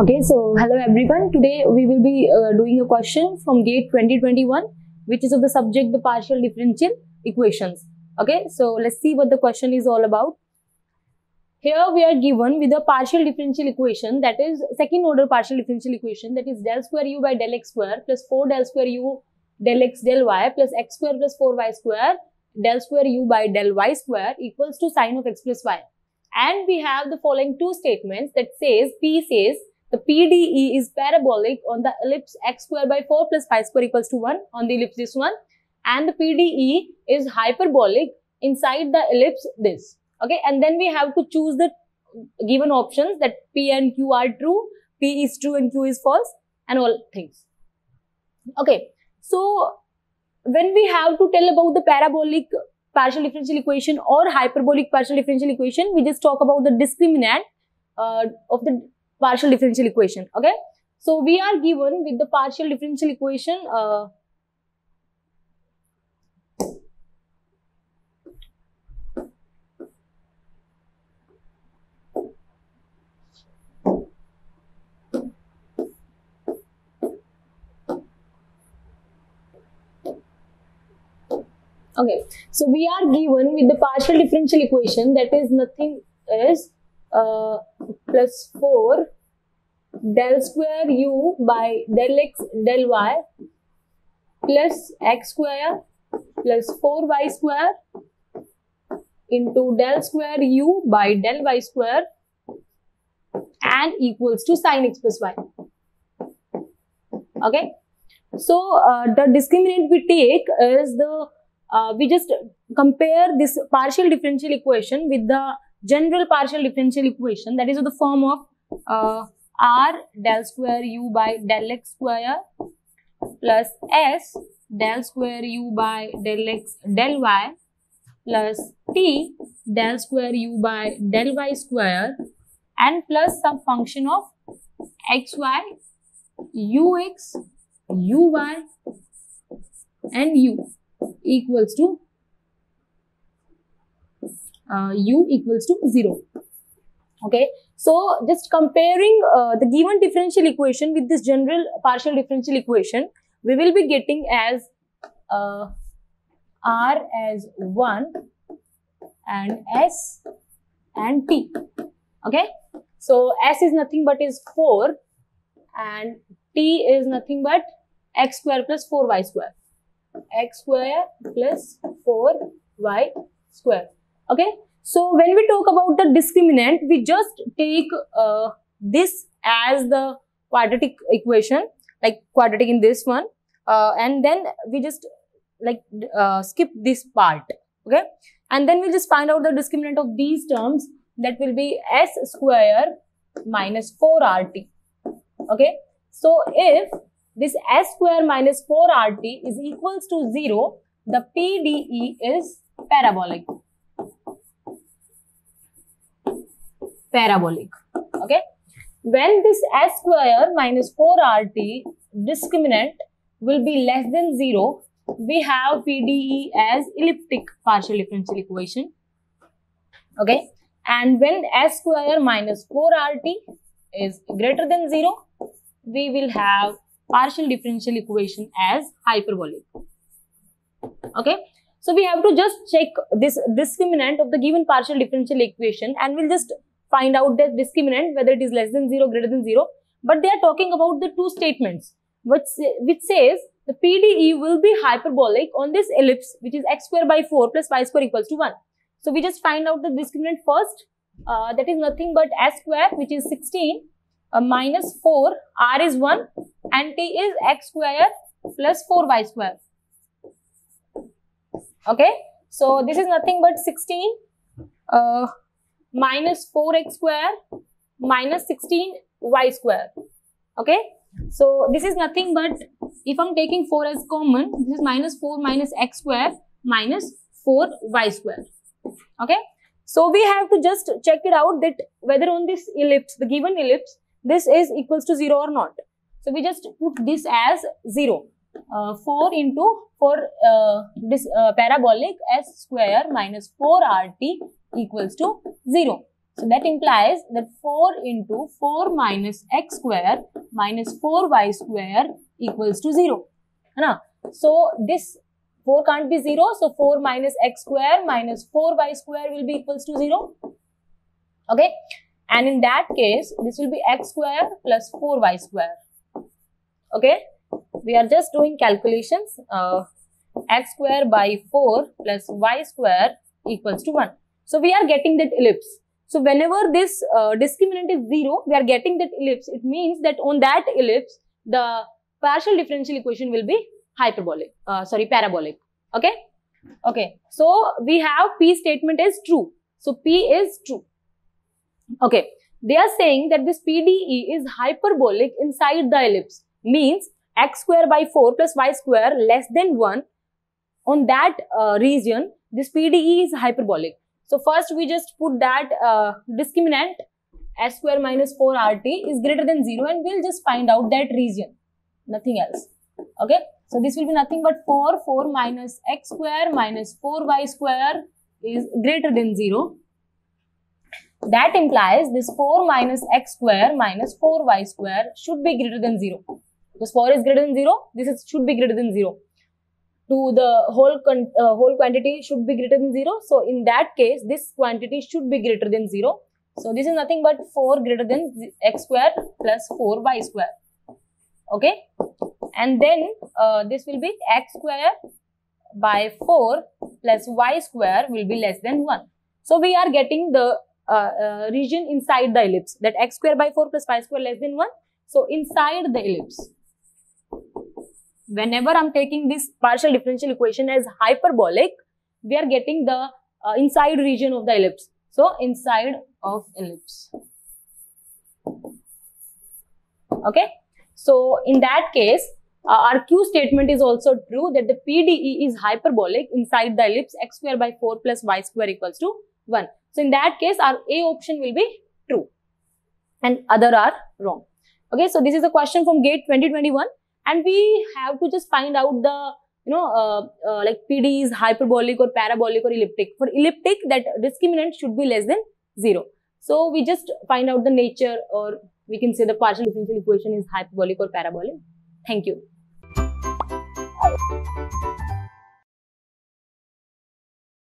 Okay, so hello everyone. Today we will be uh, doing a question from GATE 2021, which is of the subject the partial differential equations. Okay, so let's see what the question is all about. Here we are given with a partial differential equation that is second order partial differential equation that is del square u by del x square plus 4 del square u del x del y plus x square plus 4y square del square u by del y square equals to sine of x plus y. And we have the following two statements that says P says the PDE is parabolic on the ellipse x square by 4 plus y square equals to 1 on the ellipse this one and the PDE is hyperbolic inside the ellipse this. Okay, and then we have to choose the given options that P and Q are true, P is true and Q is false and all things. Okay, so when we have to tell about the parabolic partial differential equation or hyperbolic partial differential equation, we just talk about the discriminant uh, of the partial differential equation. Okay, so we are given with the partial differential equation. Uh, Okay, so we are given with the partial differential equation that is nothing is uh, plus 4 del square u by del x del y plus x square plus 4y square into del square u by del y square and equals to sine x plus y. Okay, so uh, the discriminant we take is the uh, we just compare this partial differential equation with the general partial differential equation. That is of the form of uh, r del square u by del x square plus s del square u by del x del y plus t del square u by del y square and plus some function of xy ux uy and u equals to uh, u equals to 0. Okay, so just comparing uh, the given differential equation with this general partial differential equation, we will be getting as uh, r as 1 and s and t. Okay, so s is nothing but is 4 and t is nothing but x square plus 4y square x square plus 4y square. Okay. So, when we talk about the discriminant, we just take uh, this as the quadratic equation, like quadratic in this one, uh, and then we just like uh, skip this part. Okay. And then we just find out the discriminant of these terms that will be s square minus 4rt. Okay. So, if this s square minus 4rt is equals to 0, the PDE is parabolic. Parabolic. Okay. When this s square minus 4rt discriminant will be less than 0, we have PDE as elliptic partial differential equation. Okay. And when s square minus 4rt is greater than 0, we will have partial differential equation as hyperbolic. Okay. So we have to just check this discriminant of the given partial differential equation and we'll just find out that discriminant whether it is less than 0 greater than 0 but they are talking about the two statements which, which says the PDE will be hyperbolic on this ellipse which is x square by 4 plus y square equals to 1. So we just find out the discriminant first uh, that is nothing but s square which is 16 uh, minus 4 r is 1 and t is x square plus 4y square. Okay. So, this is nothing but 16 uh, minus 4x square minus 16y square. Okay. So, this is nothing but if I am taking 4 as common, this is minus 4 minus x square minus 4y square. Okay. So, we have to just check it out that whether on this ellipse, the given ellipse, this is equals to 0 or not. So, we just put this as 0. Uh, 4 into 4 uh, this uh, parabolic s square minus 4 rt equals to 0. So that implies that 4 into 4 minus x square minus 4y square equals to 0. Right? So this 4 can't be 0. So 4 minus x square minus 4y square will be equals to 0. Okay. And in that case, this will be x square plus 4y square. Okay. We are just doing calculations. Uh, x square by 4 plus y square equals to 1. So we are getting that ellipse. So whenever this uh, discriminant is 0, we are getting that ellipse. It means that on that ellipse, the partial differential equation will be hyperbolic, uh, sorry, parabolic. Okay? Okay. So we have P statement is true. So P is true. Okay. They are saying that this PDE is hyperbolic inside the ellipse. Means x square by 4 plus y square less than 1. On that uh, region, this PDE is hyperbolic. So first we just put that uh, discriminant s square minus 4 rt is greater than 0 and we'll just find out that region, nothing else. Okay. So this will be nothing but 4, 4 minus x square minus 4y square is greater than 0. That implies this 4 minus x square minus 4y square should be greater than 0. Because 4 is greater than 0, this is, should be greater than 0 to the whole uh, whole quantity should be greater than 0. So, in that case, this quantity should be greater than 0. So, this is nothing but 4 greater than x square plus 4y square. Okay. And then uh, this will be x square by 4 plus y square will be less than 1. So, we are getting the uh, uh region inside the ellipse that x square by 4 plus y square less than 1. So, inside the ellipse whenever I'm taking this partial differential equation as hyperbolic, we are getting the uh, inside region of the ellipse. So, inside of ellipse. Okay. So, in that case, uh, our Q statement is also true that the PDE is hyperbolic inside the ellipse x square by 4 plus y square equals to 1. So, in that case, our A option will be true and other are wrong. Okay. So, this is a question from GATE 2021 and we have to just find out the you know uh, uh, like PD is hyperbolic or parabolic or elliptic. For elliptic, that discriminant should be less than 0. So, we just find out the nature or we can say the partial differential equation is hyperbolic or parabolic. Thank you.